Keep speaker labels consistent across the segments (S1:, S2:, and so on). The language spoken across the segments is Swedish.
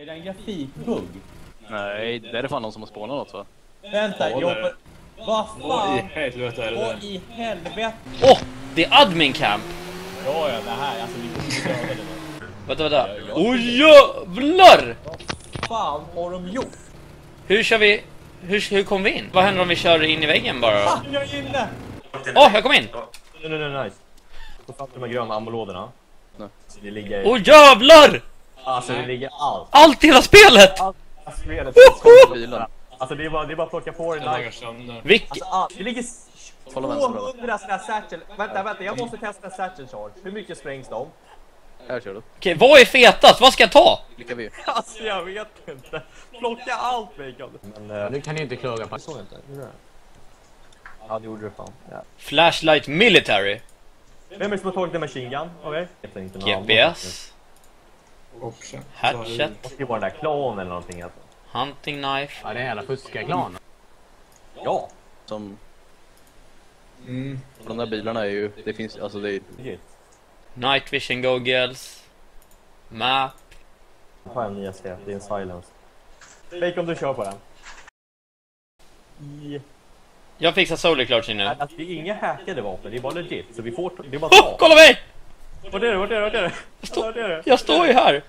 S1: Är det en grafikbugg?
S2: Nej, det är det fan någon som har spånat något va?
S1: Vänta,
S3: Ja,
S1: jag...
S3: det.
S1: Vad
S3: Vad i
S1: fan?
S3: helvete är det
S1: Vad i helvete?
S4: Åh! det är admin camp!
S1: Ja, ja, det här, alltså vi kommer inte döda det nu.
S4: Vänta, vänta. Oj jävlar!
S1: fan har de gjort?
S4: Hur kör vi? Hur, hur kom vi in? Vad händer om vi kör in i väggen bara då?
S1: Ah, jag är inne!
S4: Åh, jag kom in!
S3: Nej, nej, nej, nice. Få fatt de här gröna ligger...
S4: Åh jävlar!
S3: Alltså det ligger allt.
S4: Allt i hela spelet!
S3: Allt i spelet. Alltså det är bara, det är bara att plocka på den där.
S4: Vilk...
S3: Alltså allt. Det ligger
S2: Kolla vänster då.
S3: 200 sådana här satchel. Vänta, vänta, jag måste testa satchel charge. Hur mycket sprängs de?
S2: Här kör du.
S4: Okej, vad är fetast? Vad ska jag ta?
S2: Vilka vi?
S3: Alltså jag vet inte. Plocka allt bacon. Men uh,
S5: Nu kan ni inte klaga på så inte.
S3: ja, det gjorde du fan. Ja.
S4: Flashlight Military.
S3: Vem är det som har tagit en machine gun? Okej. Okay.
S4: GPS.
S6: Och
S4: Hatchet.
S3: Ju vara den där klon eller någonting alltså.
S4: Hunting knife.
S5: Ja, det är hela fuskarklan.
S3: Ja.
S2: Som...
S6: Mm.
S2: De där bilarna är ju... Det finns alltså det är...
S4: Night vision goggles. Map.
S3: Jag en nya skräp. Det är en silence. Bacon du kör på den. I...
S4: Jag fixar solar clutch nu.
S3: Alltså det är inga hackade vapen, det är bara legit. Så vi får... Det är bara
S4: Oh, kolla mig!
S3: Vart är du? Vart är du? Vart är du?
S4: står-
S3: Vart är du?
S4: Jag står ju här!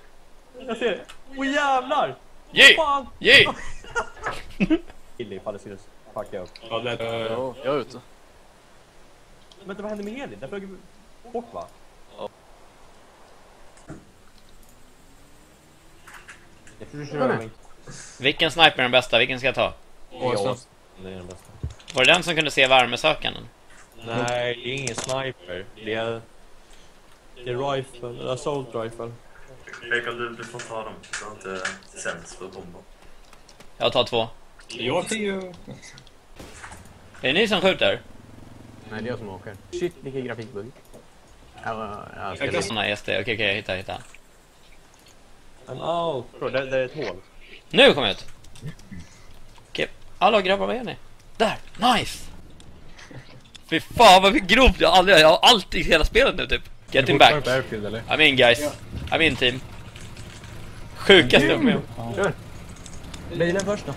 S3: Jag ser det. Åh jävlar!
S4: Ge! Ge!
S3: Kill ifall det skulle fucka upp.
S6: Ja, det, eh,
S2: Ja, jag är ute.
S3: Vänta, vad hände med Elin? Den flög bort va?
S2: Ja.
S3: Jag tror du kör över mig.
S4: Vilken sniper är den bästa? Vilken ska jag ta?
S6: sen,
S3: Det är den bästa.
S4: Var det den som kunde se värmesökanden?
S3: Nej, det är ingen sniper. Det är... Det är rifle, eller assault rifle.
S7: Bacon, du, du får ta dem. Du har inte sens för bomber.
S4: Jag tar två.
S6: jag kan ju...
S4: Är det ni som skjuter?
S5: Nej, det är jag som åker. Shit, vilken grafikbugg. Ja, jag ska
S4: Såna SD. Okej, okej, hittar.
S3: En out. Bro, det, det är ett hål.
S4: Nu kom jag ut! Okej, hallå grabbar, vad gör ni? Där! Nice! Fy fan vad grovt, jag har aldrig, jag har alltid hela spelet nu typ. Get him back.
S5: airfield eller?
S4: I'm in guys. I'm in team. Sjukaste med.
S1: Bilen först då.